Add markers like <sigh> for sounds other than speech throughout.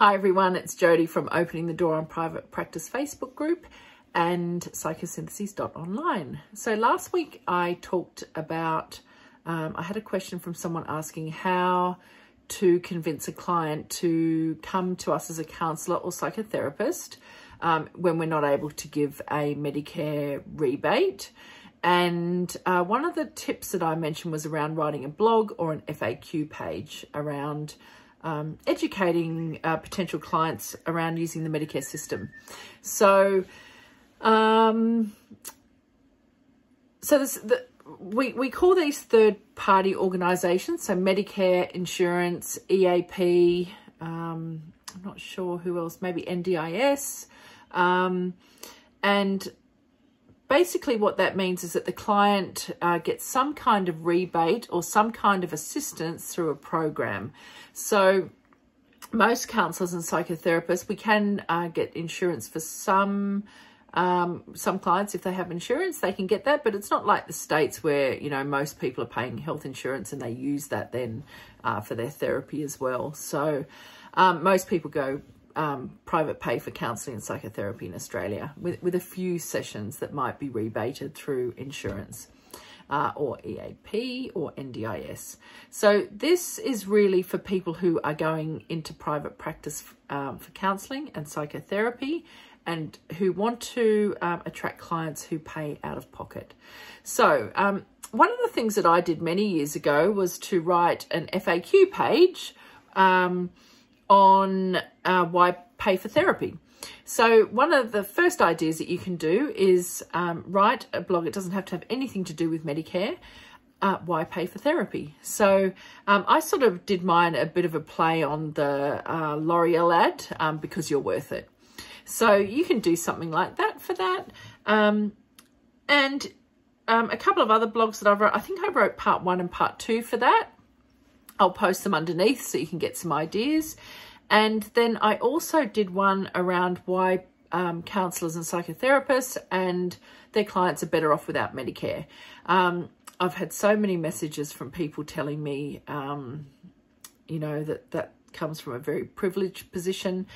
Hi everyone, it's Jodie from Opening the Door on Private Practice Facebook group and psychosynthesis.online. So last week I talked about, um, I had a question from someone asking how to convince a client to come to us as a counsellor or psychotherapist um, when we're not able to give a Medicare rebate. And uh, one of the tips that I mentioned was around writing a blog or an FAQ page around um, educating uh, potential clients around using the Medicare system. So, um, so this, the, we, we call these third party organisations, so Medicare, insurance, EAP, um, I'm not sure who else, maybe NDIS. Um, and basically what that means is that the client uh, gets some kind of rebate or some kind of assistance through a program. So most counsellors and psychotherapists, we can uh, get insurance for some um, some clients, if they have insurance, they can get that, but it's not like the States where, you know, most people are paying health insurance and they use that then uh, for their therapy as well. So um, most people go um, private pay for counselling and psychotherapy in Australia with, with a few sessions that might be rebated through insurance. Uh, or EAP or NDIS. So this is really for people who are going into private practice um, for counselling and psychotherapy and who want to um, attract clients who pay out of pocket. So um, one of the things that I did many years ago was to write an FAQ page um, on uh, why pay for therapy. So one of the first ideas that you can do is um, write a blog. It doesn't have to have anything to do with Medicare. Uh, why pay for therapy? So um, I sort of did mine a bit of a play on the uh, L'Oreal ad, um, because you're worth it. So you can do something like that for that. Um, and um, a couple of other blogs that I've wrote, I think I wrote part one and part two for that. I'll post them underneath so you can get some ideas. And then I also did one around why um, counsellors and psychotherapists and their clients are better off without Medicare. Um, I've had so many messages from people telling me, um, you know, that that comes from a very privileged position.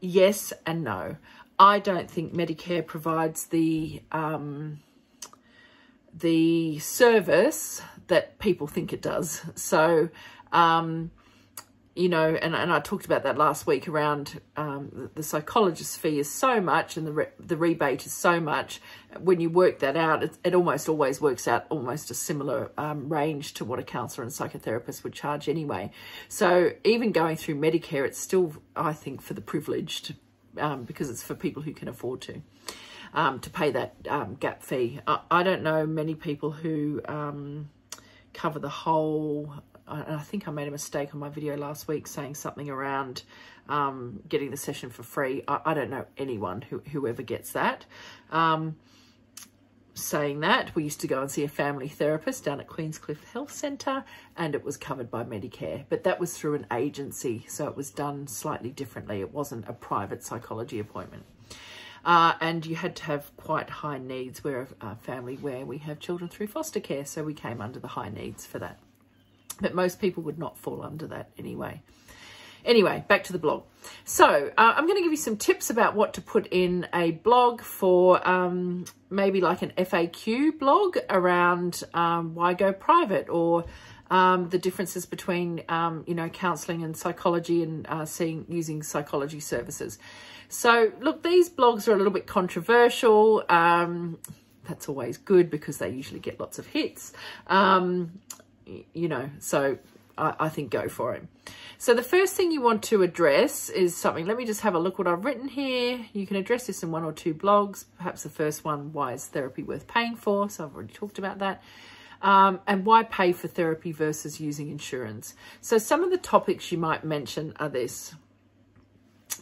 Yes and no. I don't think Medicare provides the um, the service that people think it does. So um, you know, and, and I talked about that last week around um, the, the, psychologist fee is so much and the, re the rebate is so much. When you work that out, it, it almost always works out almost a similar um, range to what a counsellor and psychotherapist would charge anyway. So even going through Medicare, it's still, I think, for the privileged um, because it's for people who can afford to. Um, to pay that um, gap fee. I, I, don't know many people who um, cover the whole I think I made a mistake on my video last week saying something around um, getting the session for free. I, I, don't know anyone who whoever gets that. Um, saying that, we used to go and see a family therapist down at Queenscliff Health Centre and it was covered by Medicare, but that was through an agency, so it was done slightly differently. It wasn't a private psychology appointment. Uh, and you had to have quite high needs. We're a family where we have children through foster care, so we came under the high needs for that but most people would not fall under that anyway. Anyway, back to the blog. So uh, I'm going to give you some tips about what to put in a blog for um, maybe like an FAQ blog around um, why go private or um, the differences between, um, you know, counselling and psychology and uh, seeing using psychology services. So look, these blogs are a little bit controversial. Um, that's always good because they usually get lots of hits. You know, so I, I think go for it. So the first thing you want to address is something, let me just have a look what I've written here. You can address this in one or two blogs. Perhaps the first one, why is therapy worth paying for? So I've already talked about that. Um, and why pay for therapy versus using insurance. So some of the topics you might mention are this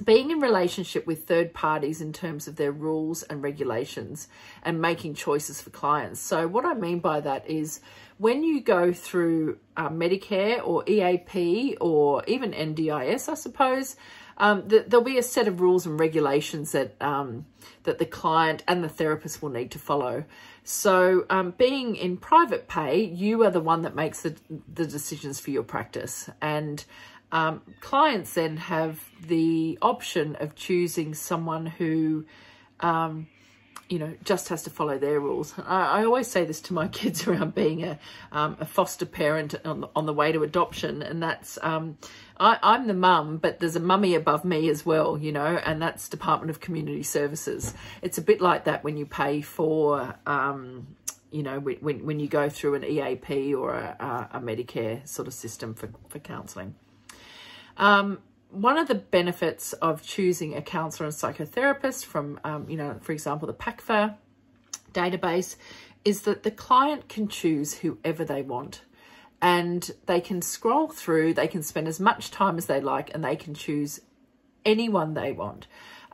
being in relationship with third parties in terms of their rules and regulations and making choices for clients. So what I mean by that is when you go through uh, Medicare or EAP or even NDIS, I suppose, um, th there'll be a set of rules and regulations that um, that the client and the therapist will need to follow. So um, being in private pay, you are the one that makes the, the decisions for your practice. And um, clients then have the option of choosing someone who, um, you know, just has to follow their rules. I, I always say this to my <laughs> kids around being a, um, a foster parent on, on, the way to adoption, and that's um, I, am the mum, but there's a mummy above me as well, you know, and that's Department of Community Services. It's a bit like that when you pay for um, you know, when, when you go through an EAP or a, a Medicare sort of system for, for counselling. Um, one of the benefits of choosing a counsellor and psychotherapist from, um, you know, for example, the PACFA database is that the client can choose whoever they want. And they can scroll through, they can spend as much time as they like and they can choose anyone they want.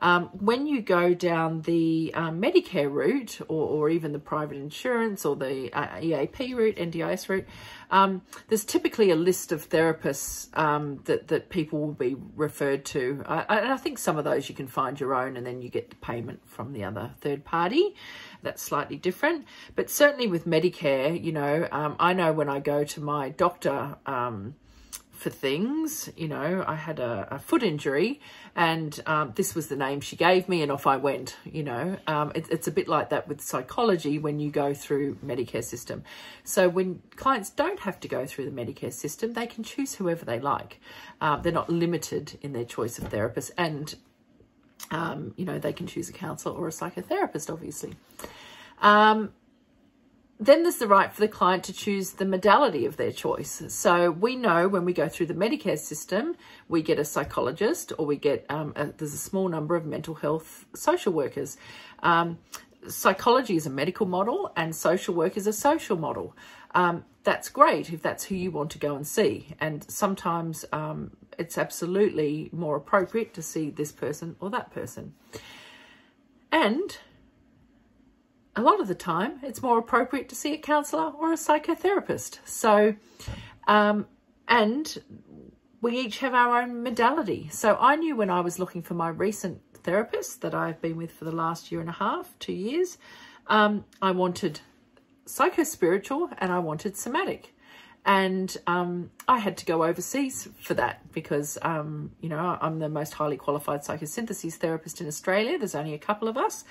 Um, when you go down the um, Medicare route or, or, even the private insurance or the uh, EAP route, NDIS route, um, there's typically a list of therapists um, that, that people will be referred to. Uh, and I think some of those you can find your own and then you get the payment from the other third party. That's slightly different. But certainly with Medicare, you know, um, I know when I go to my doctor, um, for things. You know, I had a, a foot injury and um, this was the name she gave me and off I went, you know. Um, it, it's a bit like that with psychology when you go through Medicare system. So when clients don't have to go through the Medicare system, they can choose whoever they like. Um, they're not limited in their choice of therapist and, um, you know, they can choose a counsellor or a psychotherapist, obviously. Um, then there's the right for the client to choose the modality of their choice. So we know when we go through the Medicare system, we get a psychologist or we get, um, a, there's a small number of mental health social workers. Um, psychology is a medical model and social work is a social model. Um, that's great if that's who you want to go and see. And sometimes um, it's absolutely more appropriate to see this person or that person. And a lot of the time, it's more appropriate to see a counsellor or a psychotherapist. So, um, and we each have our own modality. So I knew when I was looking for my recent therapist that I've been with for the last year and a half, two years, um, I wanted psychospiritual and I wanted somatic. And um, I had to go overseas for that because, um, you know, I'm the most highly qualified psychosynthesis therapist in Australia. There's only a couple of us.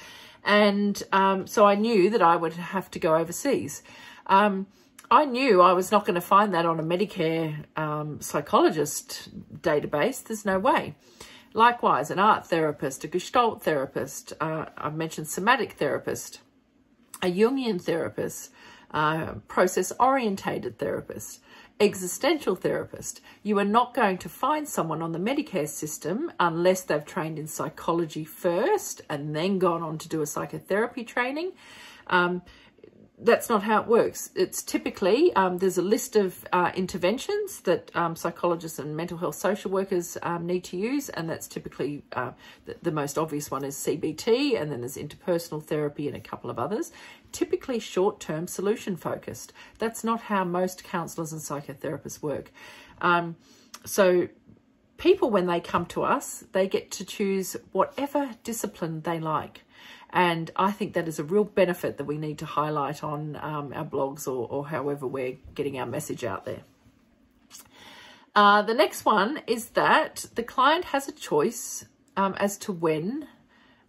And um, so I knew that I would have to go overseas. Um, I knew I was not going to find that on a Medicare um, psychologist database. There's no way. Likewise, an art therapist, a gestalt therapist, uh, I've mentioned somatic therapist, a Jungian therapist, uh, process orientated therapist, existential therapist. You are not going to find someone on the Medicare system unless they've trained in psychology first and then gone on to do a psychotherapy training. Um, that's not how it works. It's typically, um, there's a list of uh, interventions that um, psychologists and mental health social workers um, need to use, and that's typically, uh, the, the, most obvious one is CBT, and then there's interpersonal therapy and a couple of others, typically short-term solution focused. That's not how most counsellors and psychotherapists work. Um, so people, when they come to us, they get to choose whatever discipline they like. And I think that is a real benefit that we need to highlight on um, our blogs or, or, however we're getting our message out there. Uh, the next one is that the client has a choice um, as to when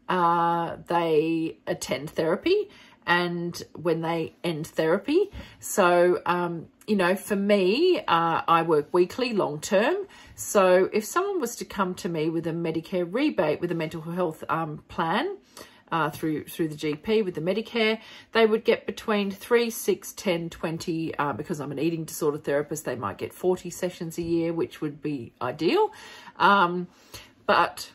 uh, they attend therapy and when they end therapy. So, um, you know, for me, uh, I work weekly, long term. So if someone was to come to me with a Medicare rebate with a mental health um, plan, uh, through through the GP with the Medicare, they would get between 3, 6, 10, 20, uh, because I'm an eating disorder therapist, they might get 40 sessions a year, which would be ideal. Um, but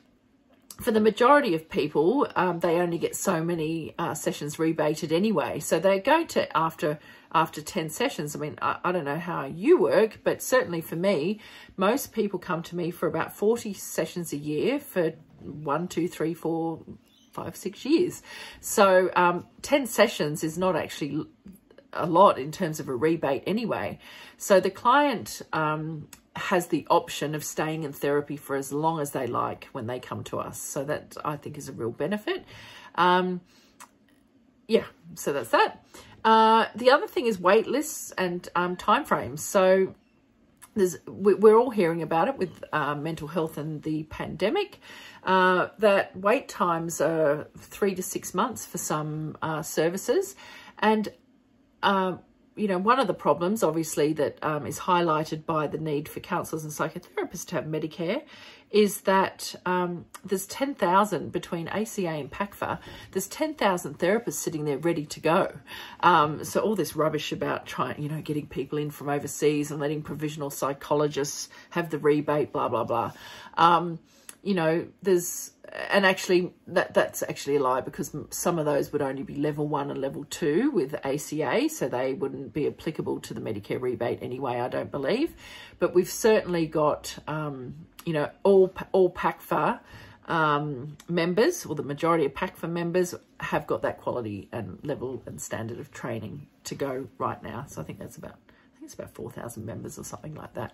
for the majority of people, um, they only get so many uh, sessions rebated anyway. So they're going to, after after 10 sessions, I mean, I, I, don't know how you work, but certainly for me, most people come to me for about 40 sessions a year for one, two, three, four, five, six years. So um, 10 sessions is not actually a lot in terms of a rebate anyway. So the client um, has the option of staying in therapy for as long as they like when they come to us. So that I think is a real benefit. Um, yeah, so that's that. Uh, the other thing is wait lists and um, timeframes. So there's we're all hearing about it with uh, mental health and the pandemic uh, that wait times are three to six months for some uh, services and uh, you know one of the problems obviously that um, is highlighted by the need for counsellors and psychotherapists to have medicare is that um, there's 10,000 between ACA and PACFA, there's 10,000 therapists sitting there ready to go. Um, so all this rubbish about trying, you know, getting people in from overseas and letting provisional psychologists have the rebate, blah, blah, blah. You know, there's, and actually that that's actually a lie because some of those would only be level one and level two with ACA, so they wouldn't be applicable to the Medicare rebate anyway, I don't believe. But we've certainly got, um, you know, all, all PACFA um, members, or the majority of PACFA members, have got that quality and level and standard of training to go right now. So I think that's about, I think it's about 4,000 members or something like that.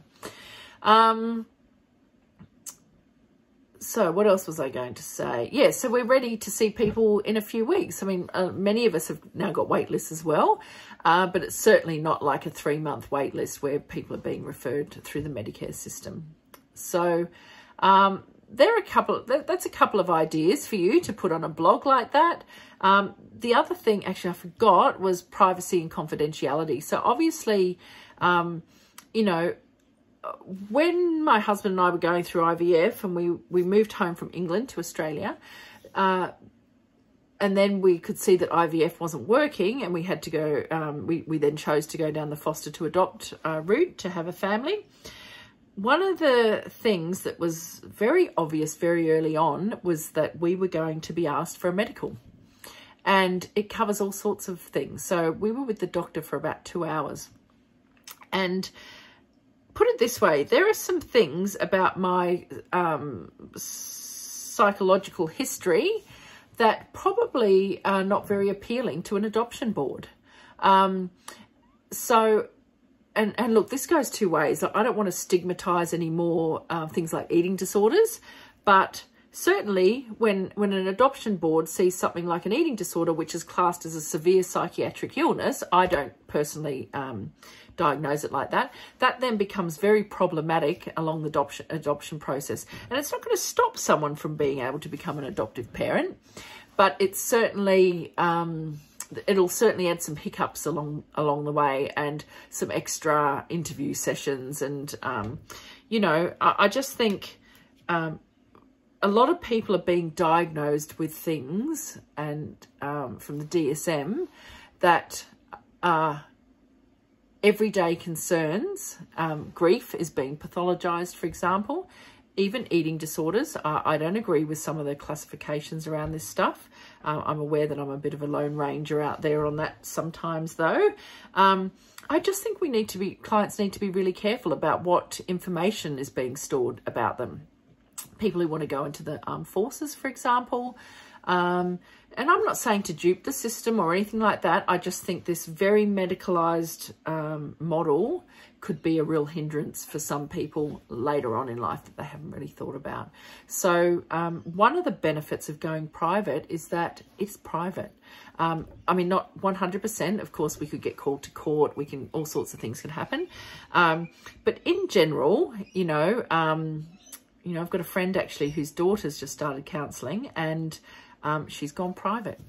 Um, so what else was I going to say? Yeah, so we're ready to see people in a few weeks. I mean, uh, many of us have now got wait lists as well, uh, but it's certainly not like a three-month wait list where people are being referred through the Medicare system. So um, there are a couple, that's a couple of ideas for you to put on a blog like that. Um, the other thing, actually, I forgot, was privacy and confidentiality. So obviously, um, you know, when my husband and I were going through IVF and we, we moved home from England to Australia, uh, and then we could see that IVF wasn't working and we had to go, um, we, we then chose to go down the foster to adopt uh, route to have a family. One of the things that was very obvious very early on was that we were going to be asked for a medical and it covers all sorts of things. So we were with the doctor for about two hours and put it this way, there are some things about my um, psychological history that probably are not very appealing to an adoption board. Um, so, and, and look, this goes two ways. I don't want to stigmatize any more uh, things like eating disorders, but certainly when, when an adoption board sees something like an eating disorder, which is classed as a severe psychiatric illness, I don't personally um, diagnose it like that, that then becomes very problematic along the adoption, adoption process. And it's not going to stop someone from being able to become an adoptive parent, but it's certainly... Um, it'll certainly add some hiccups along along the way and some extra interview sessions and um, you know I, I just think um, a lot of people are being diagnosed with things and um, from the DSM that are everyday concerns. Um, grief is being pathologized, for example. Even eating disorders. Uh, I don't agree with some of the classifications around this stuff. Uh, I'm aware that I'm a bit of a lone ranger out there on that sometimes, though. Um, I just think we need to be, clients need to be really careful about what information is being stored about them. People who want to go into the armed forces, for example, um, and I'm not saying to dupe the system or anything like that. I just think this very medicalized um, model could be a real hindrance for some people later on in life that they haven't really thought about. So um, one of the benefits of going private is that it's private. Um, I mean, not 100%. Of course, we could get called to court. We can, all sorts of things can happen. Um, but in general, you know, um, you know, I've got a friend actually whose daughter's just started counselling and um, she's gone private.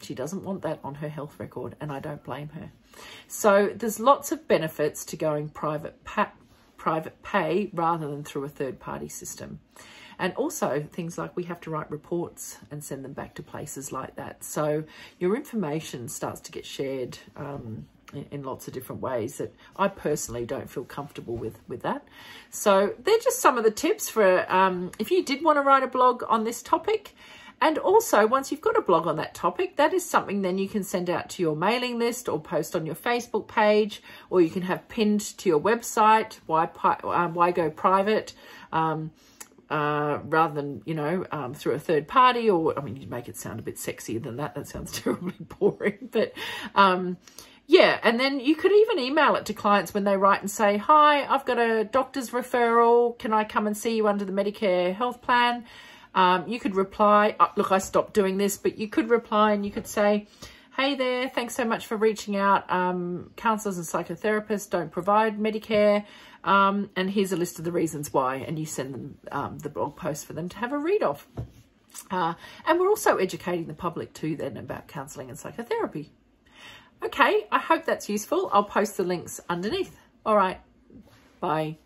She doesn't want that on her health record, and I don't blame her. So there's lots of benefits to going private, private pay rather than through a third-party system. And also things like we have to write reports and send them back to places like that. So your information starts to get shared um, in, lots of different ways that I personally don't feel comfortable with, with that. So they're just some of the tips for um, if you did want to write a blog on this topic, and also, once you've got a blog on that topic, that is something then you can send out to your mailing list or post on your Facebook page, or you can have pinned to your website, why, uh, why go private, um, uh, rather than, you know, um, through a third party, or, I mean, you make it sound a bit sexier than that. That sounds <laughs> terribly boring, but, um, yeah, and then you could even email it to clients when they write and say, hi, I've got a doctor's referral. Can I come and see you under the Medicare health plan? Um, you could reply, uh, look, I stopped doing this, but you could reply and you could say, hey there, thanks so much for reaching out. Um, counselors and psychotherapists don't provide Medicare. Um, and here's a list of the reasons why. And you send them um, the blog post for them to have a read of. Uh, and we're also educating the public too then about counselling and psychotherapy. Okay, I hope that's useful. I'll post the links underneath. All right, bye.